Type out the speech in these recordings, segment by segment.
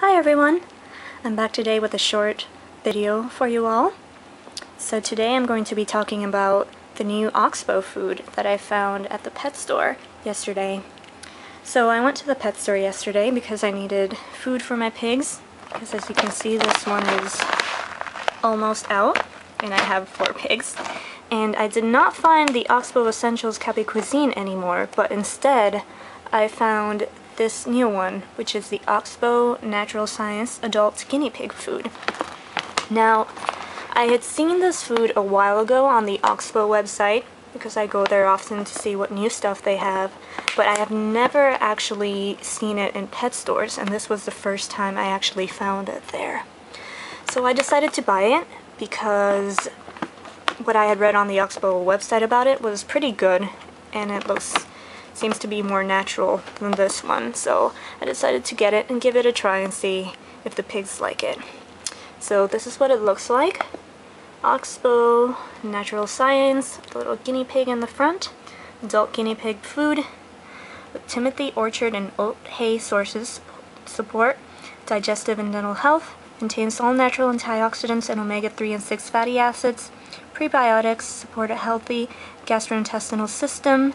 Hi everyone! I'm back today with a short video for you all. So today I'm going to be talking about the new Oxbow food that I found at the pet store yesterday. So I went to the pet store yesterday because I needed food for my pigs because as you can see this one is almost out and I have four pigs. And I did not find the Oxbow Essentials Cavy Cuisine anymore, but instead I found this new one, which is the Oxbow Natural Science Adult Guinea Pig Food. Now, I had seen this food a while ago on the Oxbow website, because I go there often to see what new stuff they have, but I have never actually seen it in pet stores, and this was the first time I actually found it there. So I decided to buy it, because what I had read on the Oxbow website about it was pretty good, and it looks seems to be more natural than this one, so I decided to get it and give it a try and see if the pigs like it. So this is what it looks like. Oxbow, Natural Science, the little guinea pig in the front, adult guinea pig food, with Timothy Orchard and oat hay sources support, digestive and dental health, contains all natural antioxidants and omega-3 and 6 fatty acids, prebiotics, support a healthy gastrointestinal system,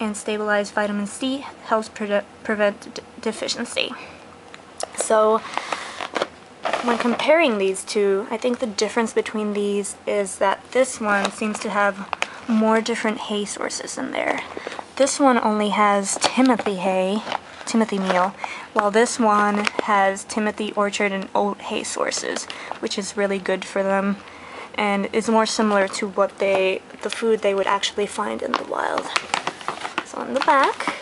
and stabilize vitamin C helps pre prevent deficiency. So when comparing these two, I think the difference between these is that this one seems to have more different hay sources in there. This one only has Timothy hay, Timothy meal, while this one has Timothy orchard and oat hay sources, which is really good for them and is more similar to what they the food they would actually find in the wild on the back.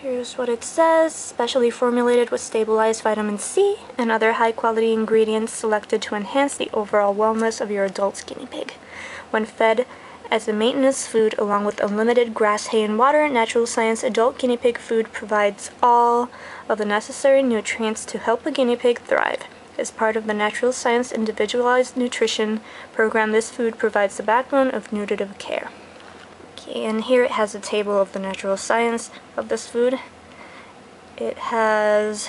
Here's what it says, specially formulated with stabilized vitamin C and other high quality ingredients selected to enhance the overall wellness of your adult guinea pig. When fed as a maintenance food along with unlimited grass, hay, and water, Natural Science Adult Guinea Pig Food provides all of the necessary nutrients to help a guinea pig thrive. As part of the Natural Science Individualized Nutrition Program, this food provides the backbone of nutritive care. And here it has a table of the natural science of this food. It has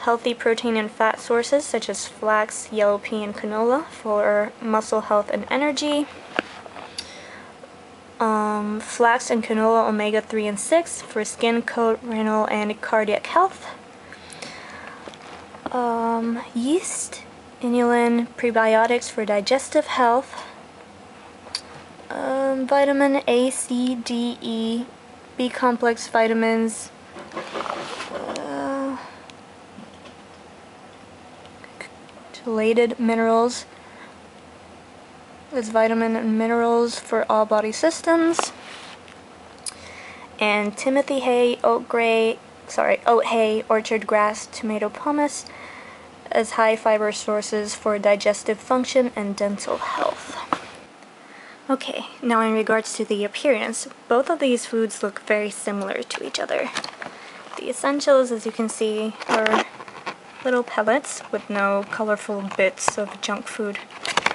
healthy protein and fat sources such as flax, yellow pea, and canola for muscle health and energy. Um, flax and canola omega-3 and 6 for skin, coat, renal, and cardiac health. Um, yeast, inulin, prebiotics for digestive health um, vitamin A, C, D, E, B complex vitamins, uh, chelated minerals, is vitamin and minerals for all body systems, and Timothy hay, oat gray, sorry, oat hay, orchard grass, tomato pomace as high fiber sources for digestive function and dental health. Okay, now in regards to the appearance, both of these foods look very similar to each other. The essentials, as you can see, are little pellets with no colorful bits of junk food.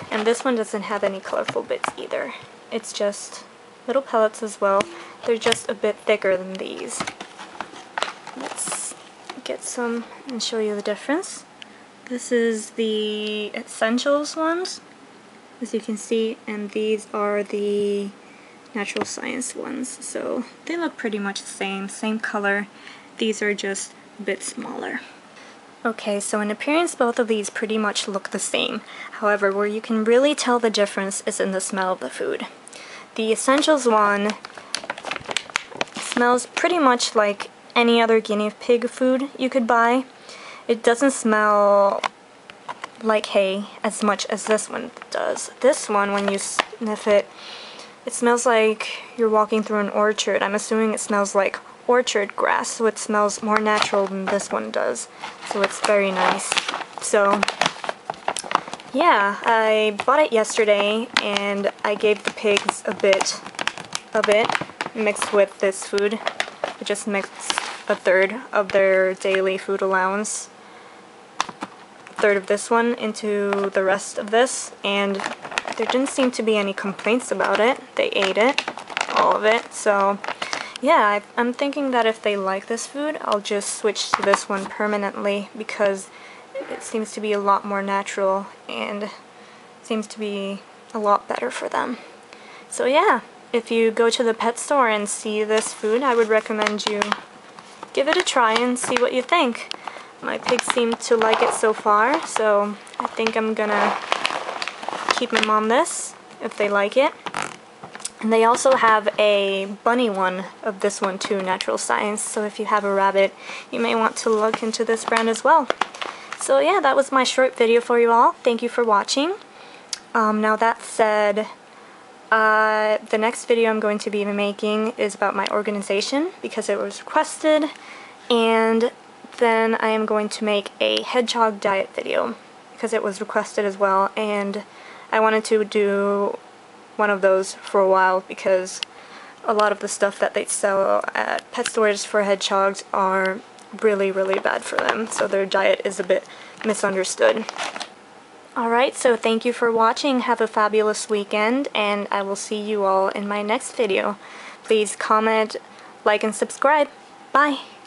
And this one doesn't have any colorful bits either. It's just little pellets as well. They're just a bit thicker than these. Let's get some and show you the difference. This is the essentials ones as you can see and these are the natural science ones so. They look pretty much the same same color. These are just a bit smaller. Okay so in appearance both of these pretty much look the same. However where you can really tell the difference is in the smell of the food. The essentials one smells pretty much like any other guinea pig food you could buy. It doesn't smell like hay as much as this one does. This one, when you sniff it, it smells like you're walking through an orchard. I'm assuming it smells like orchard grass, so it smells more natural than this one does. So it's very nice. So, yeah, I bought it yesterday, and I gave the pigs a bit of it mixed with this food. I just mixed a third of their daily food allowance third of this one into the rest of this and there didn't seem to be any complaints about it. They ate it, all of it, so yeah, I, am thinking that if they like this food, I'll just switch to this one permanently because it seems to be a lot more natural and seems to be a lot better for them. So yeah, if you go to the pet store and see this food, I would recommend you give it a try and see what you think. My pigs seem to like it so far, so I think I'm gonna keep them on this if they like it. And they also have a bunny one of this one too, Natural Science, so if you have a rabbit, you may want to look into this brand as well. So yeah, that was my short video for you all. Thank you for watching. Um, now that said, uh, the next video I'm going to be making is about my organization because it was requested and then I am going to make a hedgehog diet video because it was requested as well and I wanted to do one of those for a while because a lot of the stuff that they sell at pet stores for hedgehogs are really really bad for them so their diet is a bit misunderstood. Alright, so thank you for watching, have a fabulous weekend, and I will see you all in my next video. Please comment, like, and subscribe. Bye!